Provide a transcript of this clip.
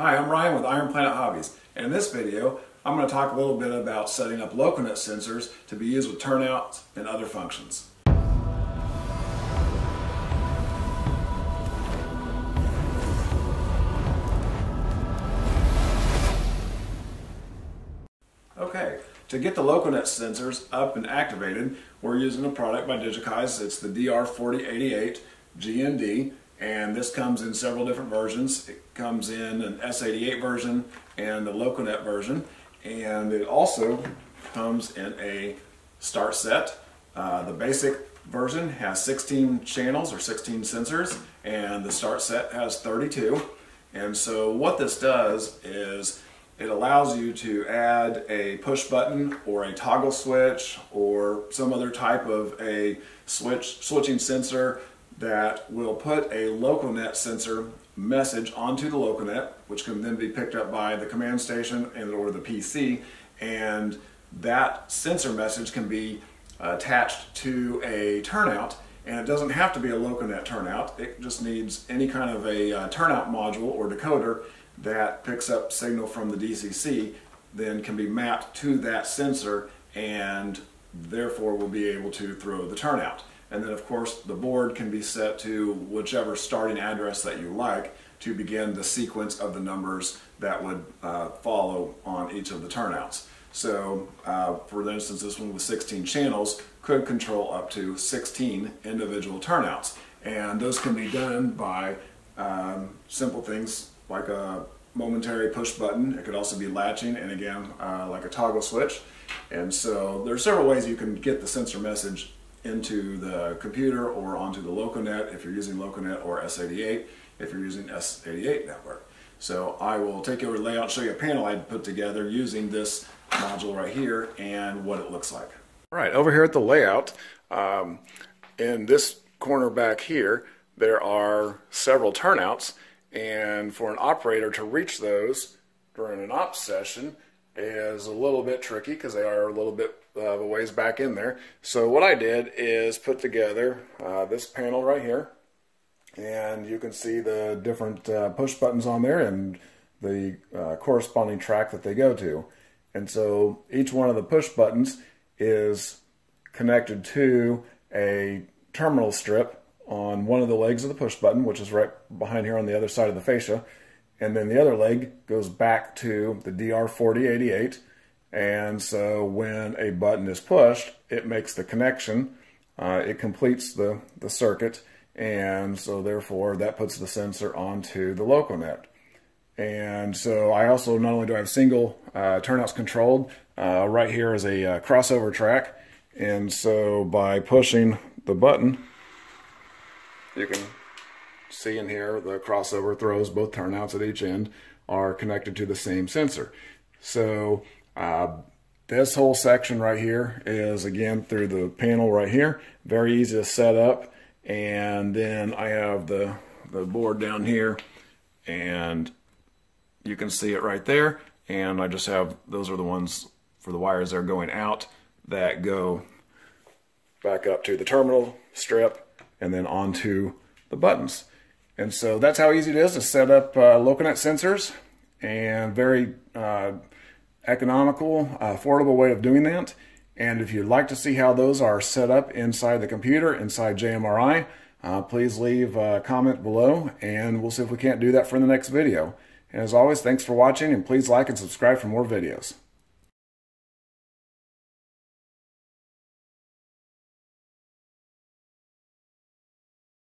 Hi, I'm Ryan with Iron Planet Hobbies, and in this video I'm going to talk a little bit about setting up Loconet sensors to be used with turnouts and other functions. Okay, to get the Loconet sensors up and activated, we're using a product by Digikeijs. It's the DR4088 GND and this comes in several different versions. It comes in an S88 version and the Loconet version and it also comes in a start set. Uh, the basic version has 16 channels or 16 sensors and the start set has 32 and so what this does is it allows you to add a push button or a toggle switch or some other type of a switch switching sensor that will put a LocoNet sensor message onto the LocoNet, which can then be picked up by the command station and or the PC, and that sensor message can be attached to a turnout, and it doesn't have to be a LocoNet turnout. It just needs any kind of a uh, turnout module or decoder that picks up signal from the DCC, then can be mapped to that sensor and therefore will be able to throw the turnout. And then of course the board can be set to whichever starting address that you like to begin the sequence of the numbers that would uh, follow on each of the turnouts. So uh, for instance, this one with 16 channels could control up to 16 individual turnouts. And those can be done by um, simple things like a momentary push button. It could also be latching and again, uh, like a toggle switch. And so there are several ways you can get the sensor message into the computer or onto the LocoNet if you're using LocoNet or S88 if you're using S88 network. So I will take you over the layout, show you a panel I put together using this module right here and what it looks like. All right, over here at the layout, um, in this corner back here, there are several turnouts and for an operator to reach those during an ops session is a little bit tricky because they are a little bit of a ways back in there. So what I did is put together uh, this panel right here and you can see the different uh, push buttons on there and the uh, corresponding track that they go to. And so each one of the push buttons is connected to a terminal strip on one of the legs of the push button, which is right behind here on the other side of the fascia. And then the other leg goes back to the DR4088 and so when a button is pushed, it makes the connection. Uh, it completes the, the circuit. And so therefore that puts the sensor onto the LocoNet. And so I also, not only do I have single uh, turnouts controlled, uh, right here is a uh, crossover track. And so by pushing the button, you can see in here the crossover throws, both turnouts at each end are connected to the same sensor. So uh, this whole section right here is again through the panel right here. Very easy to set up. And then I have the, the board down here and you can see it right there. And I just have, those are the ones for the wires that are going out that go back up to the terminal strip and then onto the buttons. And so that's how easy it is to set up uh, Loconet sensors and very uh, economical, uh, affordable way of doing that. And if you'd like to see how those are set up inside the computer, inside JMRI, uh, please leave a comment below and we'll see if we can't do that for the next video. And as always, thanks for watching and please like and subscribe for more videos.